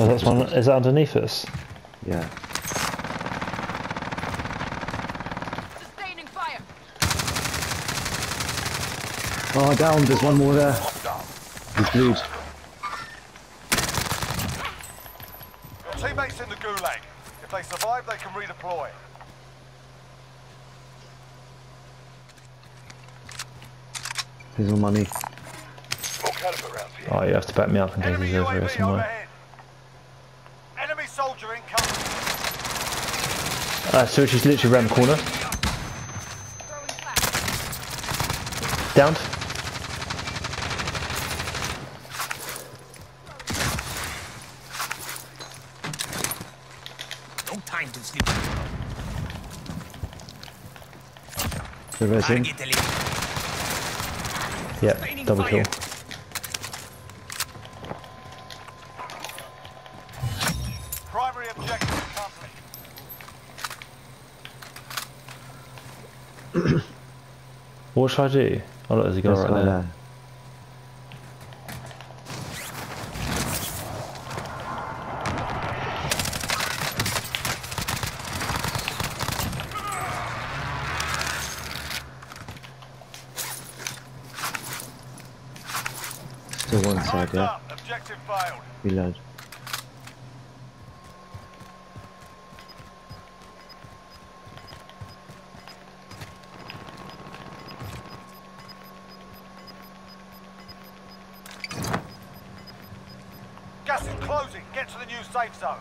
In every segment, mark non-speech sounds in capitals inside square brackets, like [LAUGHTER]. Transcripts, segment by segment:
Oh, that's one. Is that underneath us? Yeah. Sustaining fire. Oh, down. There's one more there. He's glued. Teammates in the gulag. If they survive, they can redeploy. Here's my money. More caliber rounds here. Oh, you have to back me up in case Enemy he's over here UAV somewhere. Uh, so she's literally around the corner. Downed. No time to sleep. The resin. Double kill. [CLEARS THROAT] What should I do? Oh look, there's a guy This right guy there. there. Still one side, yeah. up. Objective. Reload. Gas is closing. Get to the new safe zone.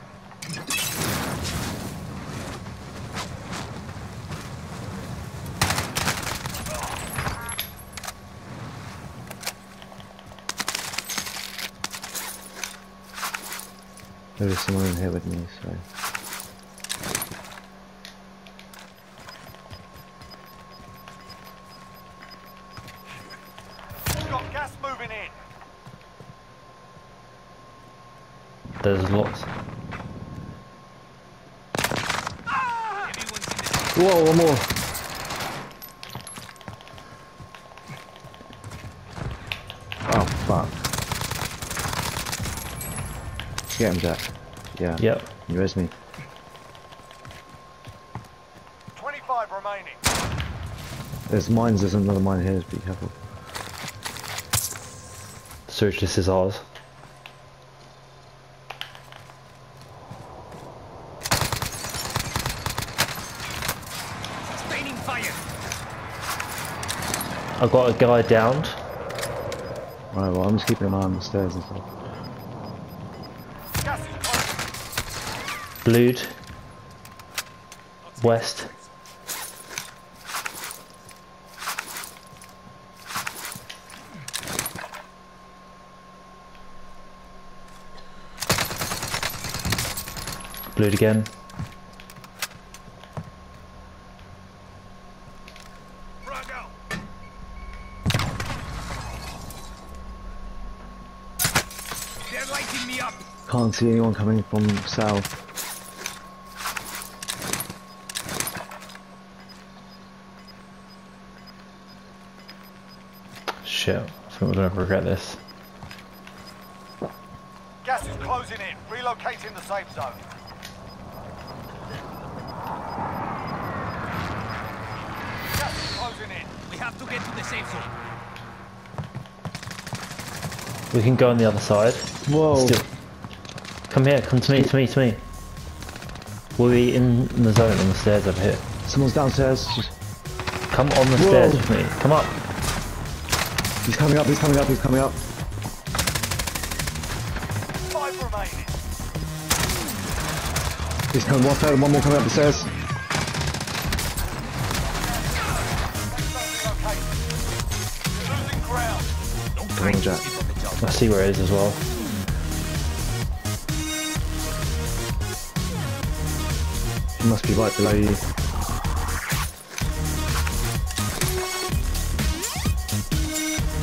There is someone in here with me, so. There's lots. Everyone's Whoa, one more! Oh, fuck. Get him, Jack. Yeah. Yep. You res me. 25 remaining. There's mines, there's another mine here, just be careful. Search this is ours. sustaining fire. I got a guy downed. Alright, well, I'm just keeping an eye on the stairs and stuff. Blued. West. Blued again. Can't see anyone coming from south. Shit. I think we're gonna regret this. Gas is closing in. Relocating the safe zone. Gas is closing in. We have to get to the safe zone. We can go on the other side. Whoa! Still. Come here, come to me, to me, to me. We'll be in the zone on the stairs over here. Someone's downstairs. Just- Come on the Whoa. stairs with me. Come up. He's coming up, he's coming up, he's coming up. Five remaining. He's coming one third and one more coming up the stairs. Losing ground. Come on, Jack. sleep on the job. I see where it is as well. He must be right below you.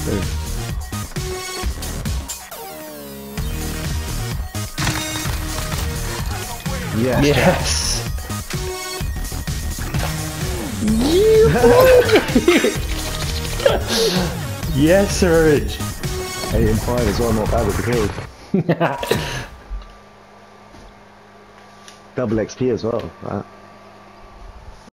Boom. Yes. Yes. [LAUGHS] yes, Rich. Eight and five is well, not bad with the kills. [LAUGHS] double XP as well.